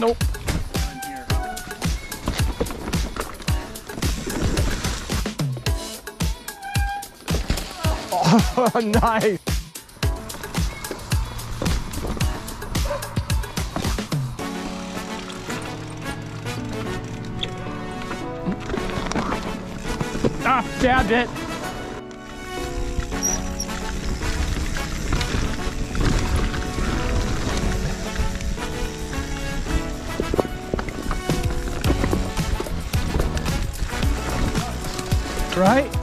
Nope. Oh, nice. Ah, stabbed it. Right?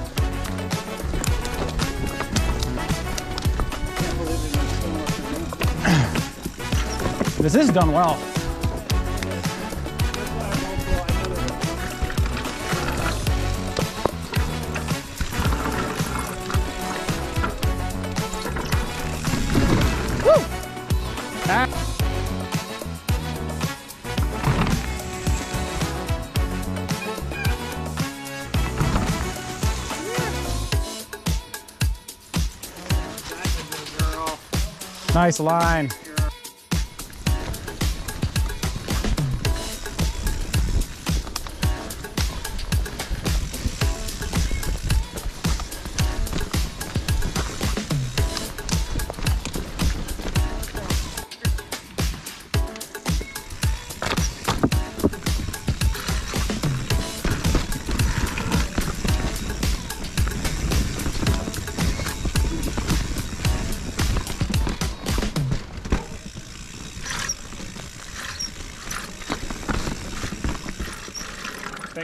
This is done well. Woo! Ah. Nice line.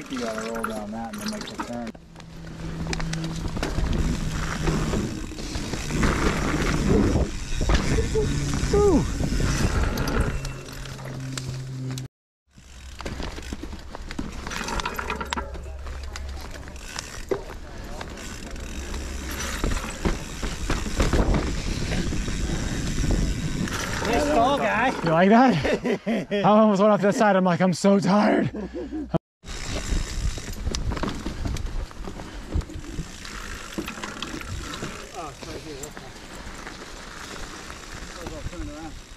Think you gotta roll down that and then make the turn. Nice call, guy. You like that? I almost went off this side. I'm like, I'm so tired. Oh, it's right here. Okay. I'll turn it around.